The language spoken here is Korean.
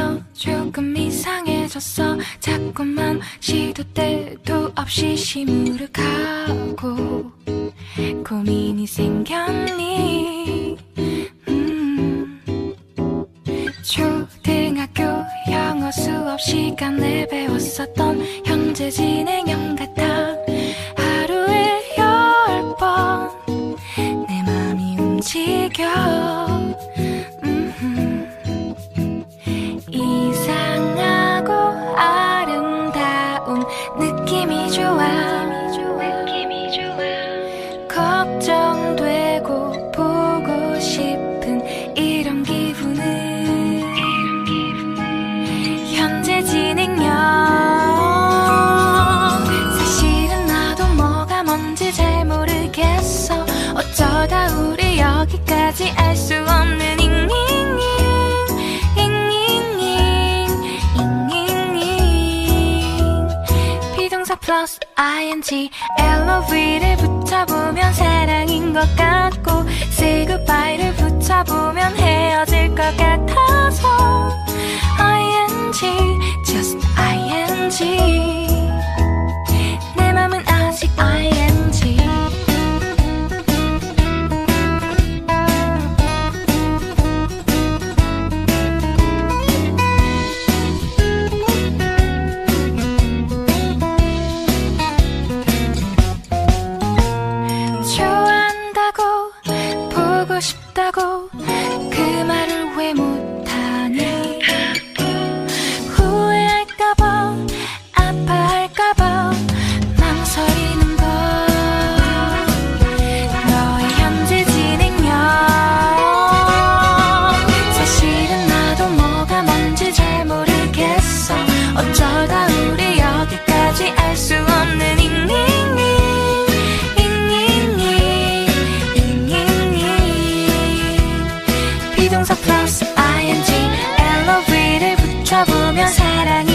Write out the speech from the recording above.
너 조금 이상해졌어. 자꾸만 시도 때도 없이 시무룩하고 고민이 생겼니? 음. 초등학교 영어 수업 시간에 배웠었던 현재 진행형 같아. 하루에 열 번 내 맘이 움직여. 플러스 ing LOV를 붙여보면 사랑인 것 같고 Say goodbye를 붙여보면 헤어질 것 같아. 동사 플러스 ing LOV를 붙여보면 사랑